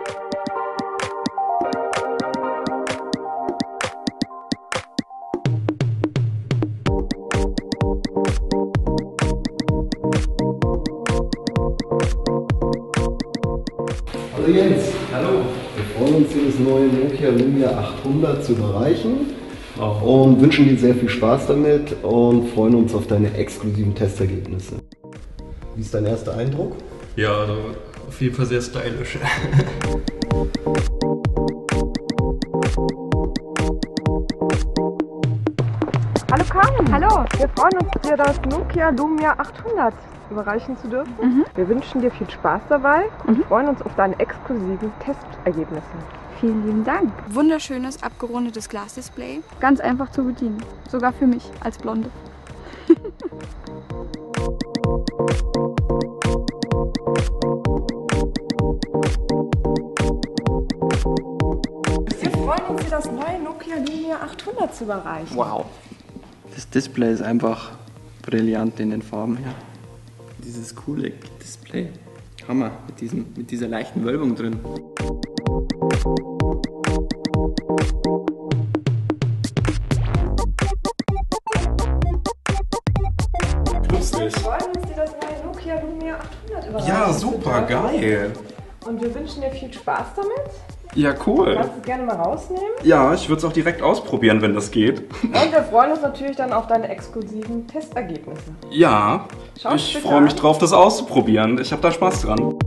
Hallo Jens, Hallo. wir freuen uns, dir das neue Nokia Lumia 800 zu überreichen Auch. und wünschen dir sehr viel Spaß damit und freuen uns auf deine exklusiven Testergebnisse. Wie ist dein erster Eindruck? Ja, also auf jeden Fall sehr stylisch. Hallo Carmen. Hallo. Wir freuen uns, dir das Nokia Lumia 800 überreichen zu dürfen. Wir wünschen dir viel Spaß dabei und freuen uns auf deine exklusiven Testergebnisse. Vielen lieben Dank. Wunderschönes, abgerundetes Glasdisplay. Ganz einfach zu bedienen. Sogar für mich als Blonde. Uns, dir das neue Nokia Lumia 800 zu überreichen. Wow. Das Display ist einfach brillant in den Farben her. Dieses coole Display. Hammer, mit, diesem, mit dieser leichten Wölbung drin. Lustig. Wir freuen uns, dir das neue Nokia Lumia 800 überreichen Ja, super, geil. Und wir wünschen dir viel Spaß damit. Ja, cool. Kannst es gerne mal rausnehmen. Ja, ich würde es auch direkt ausprobieren, wenn das geht. Und wir freuen uns natürlich dann auf deine exklusiven Testergebnisse. Ja, Schau's ich freue mich drauf, das auszuprobieren. Ich habe da Spaß dran.